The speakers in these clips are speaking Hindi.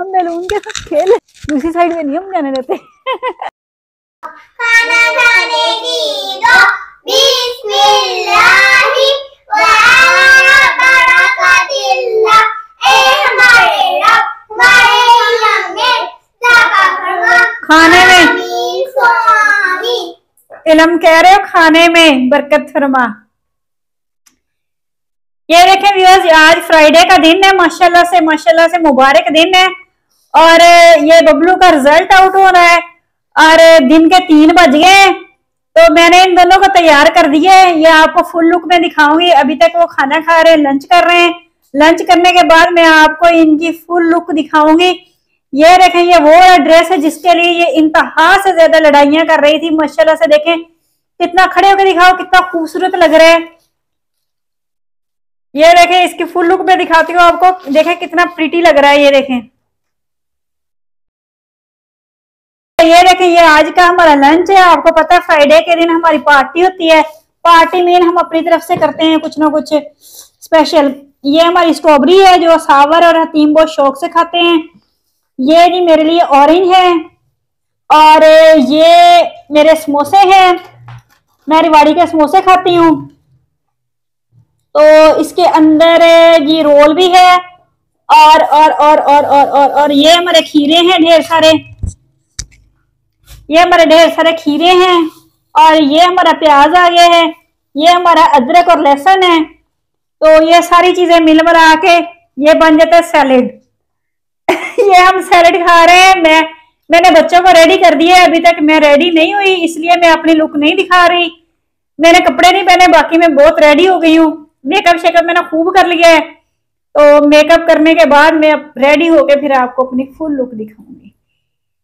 हम बैलून के साथ खेल दूसरी साइड में नहीं हम जाने देते। खाने में। इलम कह रहे हो खाने में बरकत फरमा। ये देखें व्यूअर्स आज फ्राइडे का दिन है। माशाल्लाह से माशाल्लाह से मुबारक दिन है। और ये बबलू का रिज़ल्ट आउट हो रहा है। और दिन के तीन बज गए तो मैंने इन दोनों को तैयार कर दिया है। ये आपको फुल लुक में दिखाऊँगी। अभी तक वो खाना खा रहे हैं लंच कर रहे हैं। लंच करने के बाद मैं आपको इनकी फुल लुक दिखाऊँगी। ये देखें, ये वो ड्रेस है जिसके लिए ये इंतहा से ज़्यादा लड़ाइयाँ कर रही थी, माशाल्लाह से देखें। कितना खड़े होकर दिखाओ, कितना खूबसूरत लग रहा है। ये देखें, इसकी फुल लुक में दिखाती हूँ आपको। देखें, कितना प्रिटी लग रहा है, ये देखें। ये देखें ये आज का हमारा लंच है। आपको पता है फ्राइडे के दिन हमारी पार्टी होती है। पार्टी में हम अपनी तरफ़ से करते हैं कुछ ना कुछ स्पेशल ये हमारी स्ट्रॉबेरी है जो सावर और हतीम बहुत शौक से खाते हैं। ये जी मेरे लिए ऑरेंज है। और ये मेरे समोसे हैं। मैं रिवाड़ी के समोसे खाती हूँ। तो इसके अंदर ये रोल भी है। और और और और और और और ये हमारे खीरे हैं ढेर सारे। ये हमारे ढेर सारे खीरे हैं और ये हमारा प्याज आ गया है, ये हमारा अदरक और लहसुन है। तो ये सारी चीज़ें मिल मिला के ये बन जाता है सैलेड। ये हम सैलेड खा रहे हैं। मैं, मैंने बच्चों को रेडी कर दिया है। अभी तक मैं रेडी नहीं हुई, इसलिए मैं अपनी लुक नहीं दिखा रही। मैंने कपड़े नहीं पहने, बाकी मैं बहुत रेडी हो गई हूँ। मेकअप शेकअप मैंने खूब कर लिया है। तो मेकअप करने के बाद मैं रेडी होके फिर आपको अपनी फुल लुक दिखाऊँगी।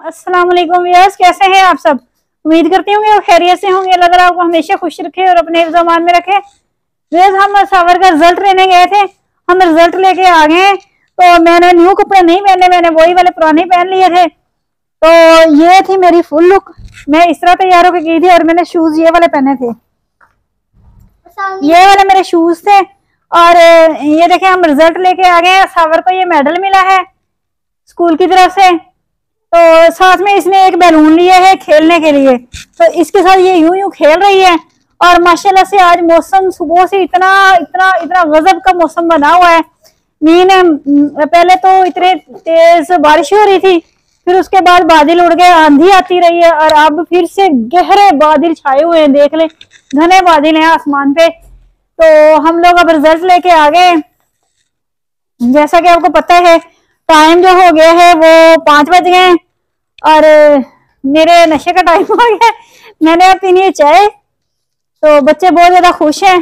अस्सलाम वालेकुम व्यूअर्स कैसे हैं आप सब? उम्मीद करती हूँ आप खैरियत से होंगे। अल्लाह ताला आपको हमेशा खुश रखे और अपने जमान में रखे। व्यूअर्स हम सावर का रिज़ल्ट लेने गए थे। हम रिज़ल्ट लेके आ गए तो मैंने न्यू कपड़े नहीं पहने मैंने वही वाले पुराने पहन लिए थे। तो ये थी मेरी फुल लुक मैं इस तरह तैयार होकर गई थी और मैंने शूज़ ये वाले पहने थे। ये वाले मेरे शूज़ थे। और ये देखें हम रिज़ल्ट लेके आ गए सावर को ये मेडल मिला है। स्कूल की तरफ़ से। तो साथ में इसने एक बैलून लिया है खेलने के लिए। तो इसके साथ ये यूँ यूँ खेल रही है और माशाल्लाह से आज मौसम सुबह से इतना इतना इतना गजब का मौसम बना हुआ है। मीन पहले तो इतने तेज बारिश हो रही थी, फिर उसके बाद बादल उड़ गए, आंधी आती रही है और अब फिर से गहरे बादल छाए हुए हैं, देख ले, घने बादल हैं आसमान पे। तो हम लोग अब रिज़ल्ट लेके आ गए जैसा कि आपको पता है, टाइम जो हो गया है वो पाँच बज गए हैं। और मेरे नशे का टाइम हो गया मैंने अब पीनी है चाय। तो बच्चे बहुत ज़्यादा खुश हैं।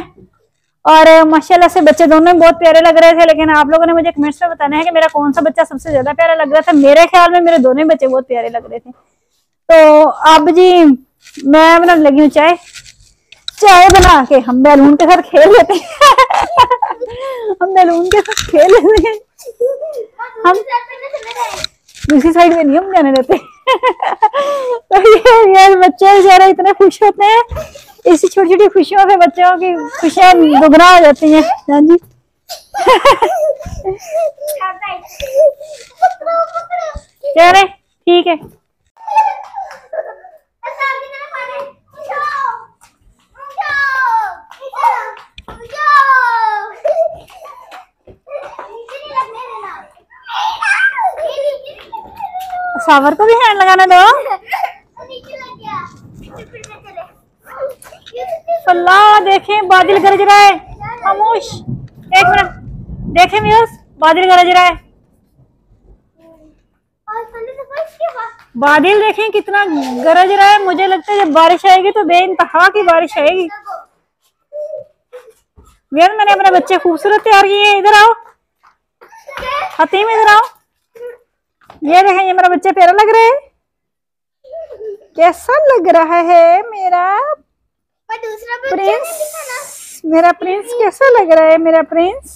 और माशाल्लाह से बच्चे दोनों बहुत प्यारे लग रहे थे लेकिन आप लोगों ने मुझे कमेंट्स में बताना है कि मेरा कौन सा बच्चा सबसे ज़्यादा प्यारा लग रहा था। मेरे ख्याल में मेरे दोनों बच्चे बहुत प्यारे लग रहे थे। तो अब जी मैं बनाने लगी हूँ चाय। चाय बना के हम बैलून के साथ खेल लेते हैं। हम बैलून के साथ खेल लेते हैं। हम दूसरी साइड में नहीं हम जाने देते। ये ये बच्चे बेचारे इतने खुश होते हैं। इसी छोटी छोटी खुशियों से बच्चों की खुशियाँ दुगना हो जाती है। हाँ जी। चले ठीक है। सावर को भी हैंड लगाने दो अल्लाह देखें बादल गरज रहा है खामोश एक मिनट देखें व्यूअर्स बादल गरज रहा है बादल देखें कितना गरज रहा है मुझे लगता है जब बारिश आएगी तो बेइंतहा की बारिश आएगी मैंने अपने बच्चे खूबसूरत तैयार किए। इधर आओ हतीम इधर आओ ये रहे ये मेरा बच्चा प्यारा लग रहा है? कैसा लग रहा है मेरा पर दूसरा प्रिंस? मेरा प्रिंस कैसा लग रहा है मेरा प्रिंस?